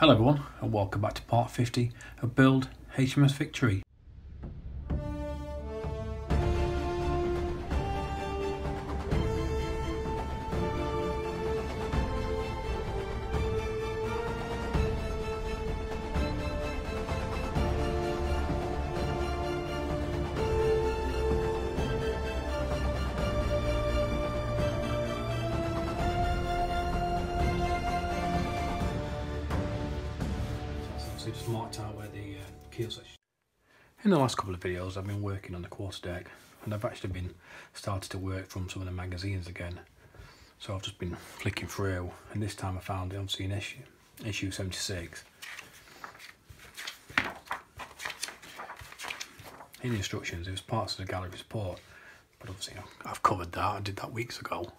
Hello everyone and welcome back to part 50 of Build HMS Victory. Where the uh, keel section. In the last couple of videos I've been working on the quarter deck and I've actually been started to work from some of the magazines again. So I've just been flicking through and this time I found obviously an issue, issue 76. In the instructions it was parts of the gallery support but obviously I've covered that, I did that weeks ago.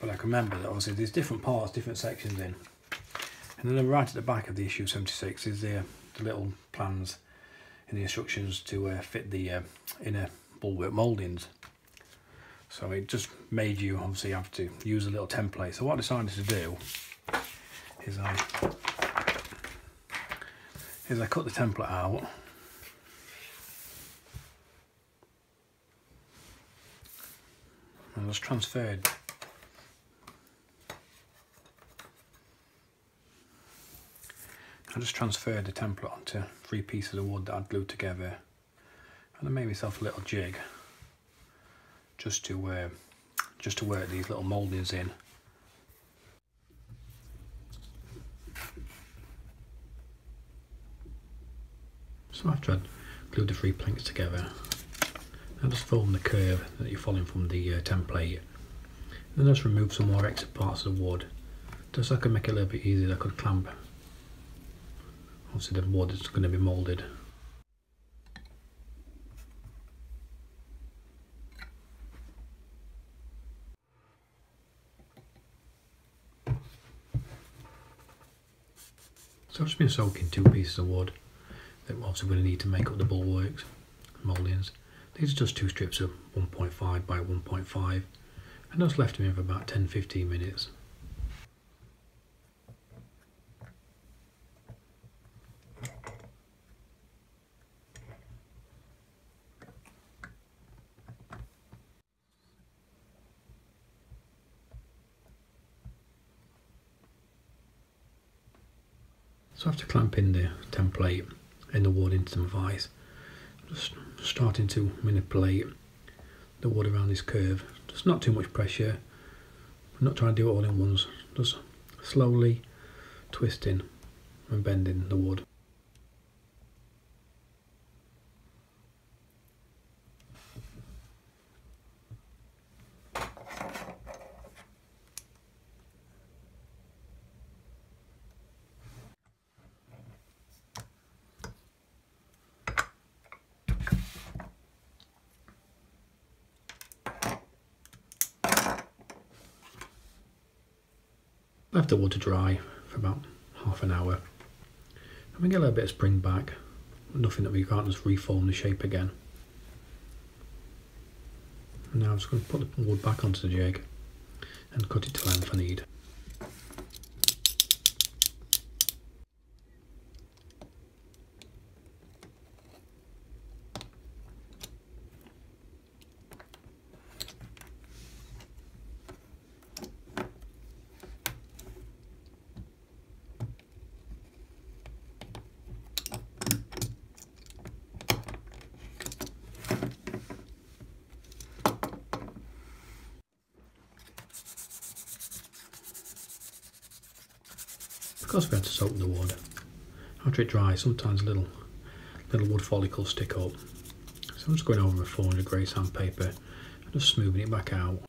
But I can remember that obviously there's different parts, different sections in and then right at the back of the issue 76 is the, the little plans in the instructions to uh, fit the uh, inner bulwark mouldings. So it just made you obviously have to use a little template. So what I decided to do is I is I cut the template out and just transferred I just transferred the template onto three pieces of wood that I'd glued together and I made myself a little jig just to uh, just to work these little mouldings in. So after I'd glued the three planks together, I just formed the curve that you're following from the uh, template. And then just remove some more extra parts of wood, just so I could make it a little bit easier. I could clamp obviously the wood is going to be moulded. So I've just been soaking two pieces of wood that we're obviously going to need to make up the bulwarks, mouldings. These are just two strips of 1.5 by 1.5 and those left me for about 10-15 minutes. So after clamping the template in the wood into some vise, just starting to manipulate the wood around this curve. Just not too much pressure. I'm not trying to do it all in once. Just slowly twisting and bending the wood. Left the wood to dry for about half an hour. And we get a little bit of spring back. Nothing that we can't just reform the shape again. And now I'm just going to put the wood back onto the jig and cut it to length I need Because we have to soak in the wood, after it dries, sometimes little little wood follicles stick up. So I'm just going over a 400 grey sandpaper and just smoothing it back out.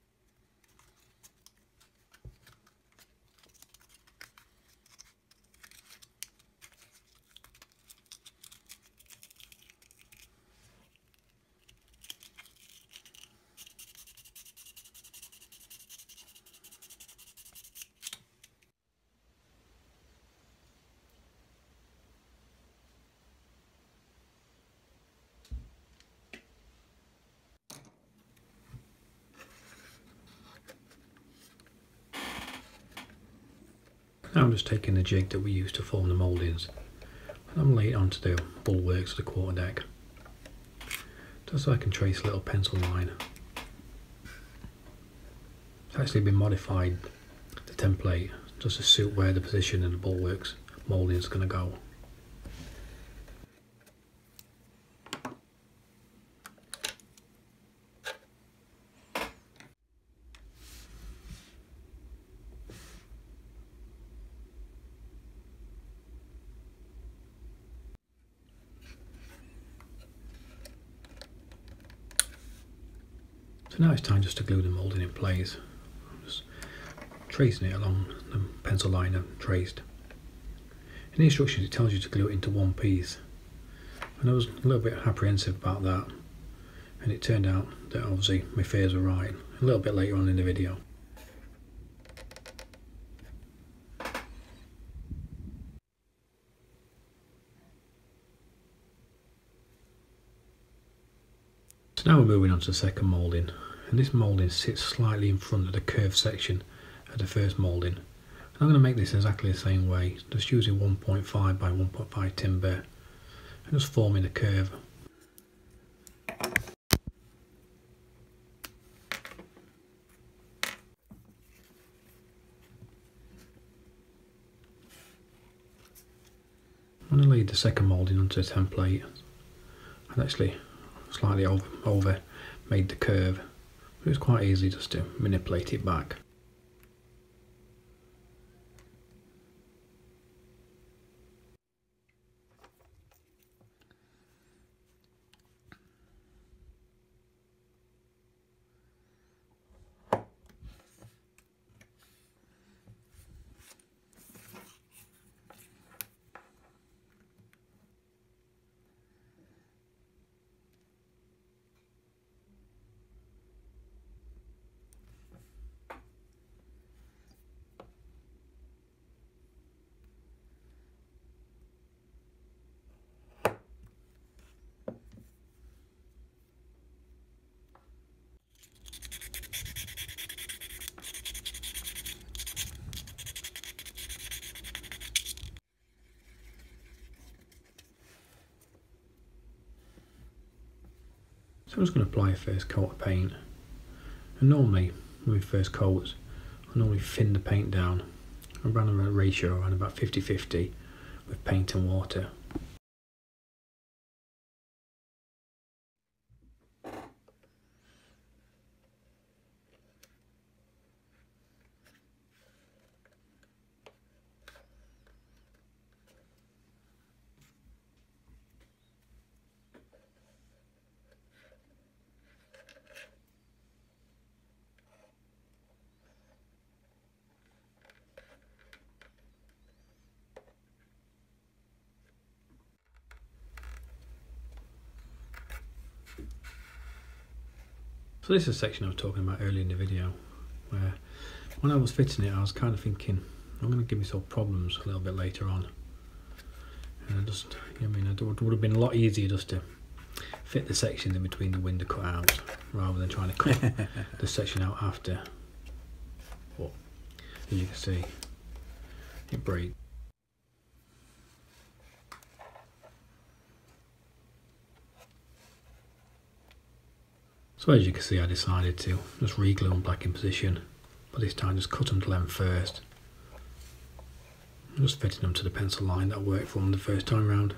I'm just taking the jig that we used to form the mouldings and I'm laying onto the bulwarks of the quarter deck just so I can trace a little pencil line. It's actually been modified, the template, just to suit where the position of the bulwarks moulding is going to go. So now it's time just to glue the moulding in place. I'm just tracing it along the pencil line I've traced. In the instructions it tells you to glue it into one piece. And I was a little bit apprehensive about that. And it turned out that obviously my fears were right. A little bit later on in the video. So now we're moving on to the second moulding and this moulding sits slightly in front of the curved section of the first moulding. I'm going to make this exactly the same way, just using 1.5 by 1.5 timber and just forming a curve. I'm going to lead the second moulding onto the template and actually slightly over, over made the curve it was quite easy just to manipulate it back. So I'm just going to apply a first coat of paint. And normally, with first coats, I normally thin the paint down. I run a ratio around about 50-50 with paint and water. So this is a section I was talking about earlier in the video where when I was fitting it I was kind of thinking I'm going to give myself problems a little bit later on. And I just I mean it would, have been a lot easier just to fit the sections in between the window cut rather than trying to cut the section out after. But as you can see it breaks So as you can see I decided to just reglue them back in position but this time just cut them to length first. just fitting them to the pencil line that worked for them the first time round.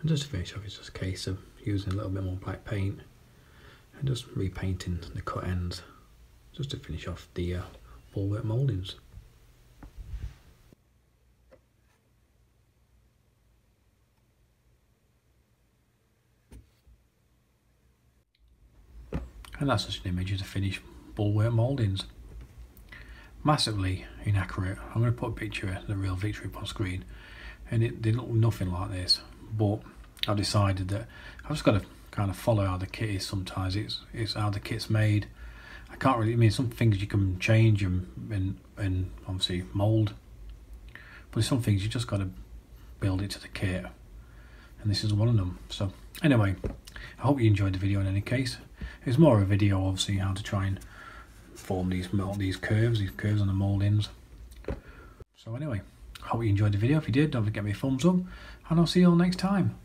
And just to finish off it's just a case of using a little bit more black paint and just repainting the cut ends just to finish off the uh, bulwark mouldings. And that's just an image of the finished bulwark mouldings. Massively inaccurate. I'm going to put a picture of the real Victory on screen and it did look nothing like this but I've decided that I've just got to kind of follow how the kit is sometimes it's, it's how the kit's made I can't really. I mean, some things you can change and and, and obviously mold, but some things you just got to build it to the kit. and this is one of them. So anyway, I hope you enjoyed the video in any case. It's more a video obviously how to try and form these these curves, these curves on the mouldings. So anyway, hope you enjoyed the video. If you did, don't forget to give me a thumbs up, and I'll see you all next time.